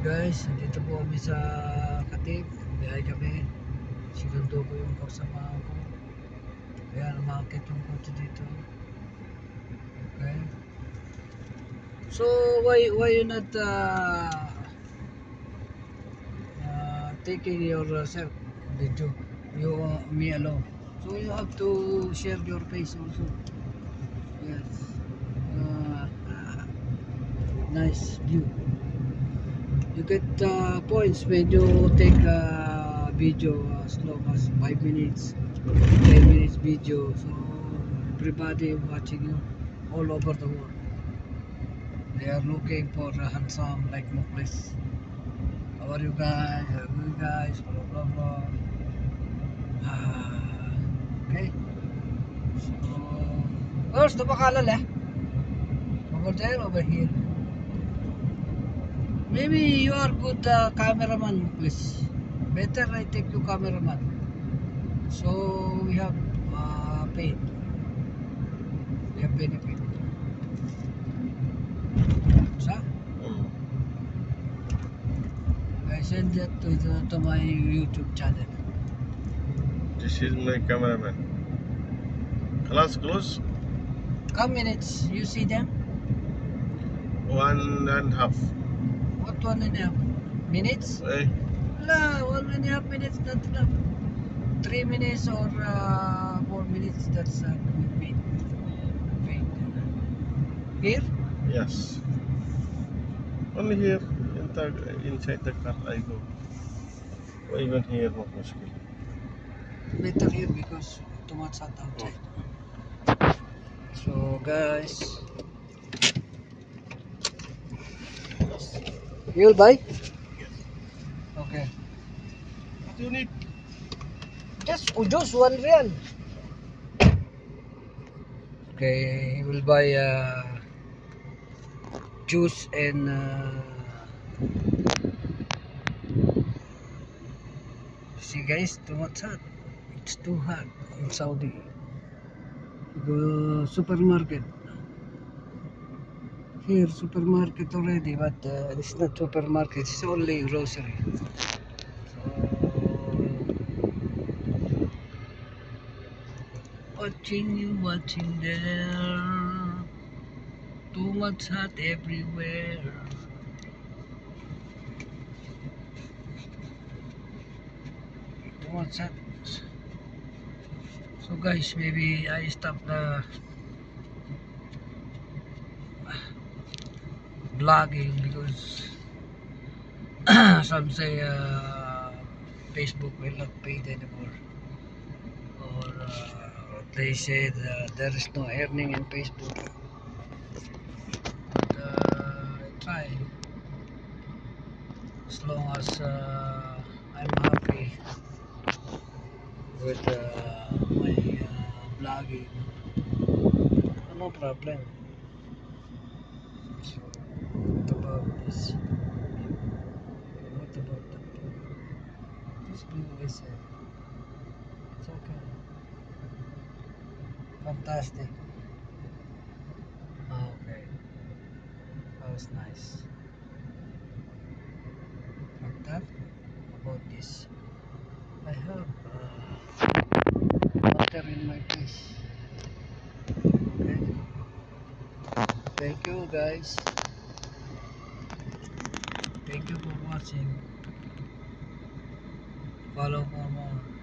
Guys, dito po kami sa Katib. Biyahe kami. Sinundo ko yung kasama ko. Kaya umakit yung kotse dito. Okay. So, why why you not uh, uh, taking yourself video? You uh, me alone. So you have to share your face also. Yes. Uh, uh, nice view. You get uh, points when you take a video as long as 5 minutes, 10 minutes video. So everybody watching you all over the world. They are looking for a handsome like Muklis. How are you guys? How are you guys? Blah blah blah. Ah, okay. So, the bakalal eh? Over there, over here. Maybe you are good uh, cameraman, please. Better I take you cameraman. So we have uh, paid. We have benefit. Sa? I send that to, the, to my YouTube channel. This is my cameraman. Class close. Come minutes, you see them? One and a half. What one and a half minutes? La, one and a half minutes, not enough. Three minutes or uh, four minutes, that's uh, paid. Paid. Here? yes. Only here in the, inside the car I go. Or even here, not mushkil. Better here because too much outside. So guys, you'll buy? Okay. What do you need? Just oh, just one real. Okay, he will buy uh, juice and uh, see guys, too much hot. It's too hot in Saudi. Go supermarket. Here supermarket already, but uh, it's not supermarket. It's only grocery. Watching you, watching there. Too much hot everywhere. Too much hot. So guys, maybe I stop the vlogging because some say uh, Facebook will not pay anymore or uh, they uh, there is no earning in Facebook. But, uh, I try as long as uh, I'm happy with uh, my uh, blogging. No problem. About this? What about that? This blue is uh, it's okay. Fantastic. Ah, Okay. That was nice. Like that. About this. I have uh, water in my face. Okay. Thank you guys. Thank you for watching. Follow for more.